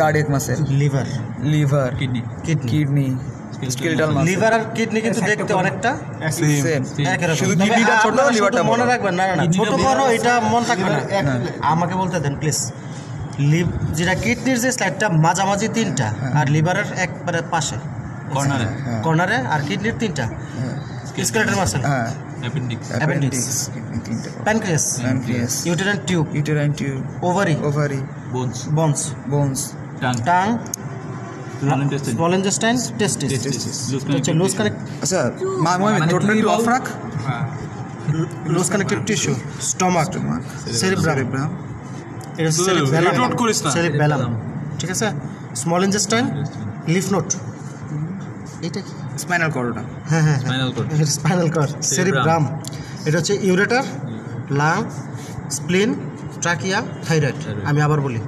Cardiac muscle liver liver kidney kidney kidney skeletal muscle liver আর kidney কিন্তু দেখতে অনেকটা same শুধু কিডনিটা ছোট লিভারটা মনে রাখবেন না না না। ছোট বড়। বড় এটা মন থাকবে না। আমাকে বলতে দেন প্লিজ লিভ যেটা কিডনির যে স্লাইডটা মাঝামাঝি তিনটা আর লিভারের একবারে পাশে। কর্নারে কর্নারে আর কিডনির তিনটা। স্কেলেটাল মাসেল হ্যাঁ। অ্যাপেন্ডিক্স অ্যাপেন্ডিক্স কিডনি তিনটা pancreas pancreas uterine tube uterine tube ovary ovary Bones bones bones tongue tongue Small intestine. Small intestine testis Testis. Loose হচ্ছে লুজ কানেক্ট আচ্ছা মা মই টোটালি একটু অফ রাখ loose connective tissue stomach cerebrum cerebrum এটা cerebrum Repeat করিস না। Cerebrum ঠিক আছে স্মল ইন্টেস্টাইন লিফ নোট এটা কি স্পাইনাল কর্ডটা হ্যাঁ হ্যাঁ Spinal cord. Spinal cord cerebrum এটা হচ্ছে ইউরেটার লাং স্প্লিন trachea thyroid আমি আবার বলি।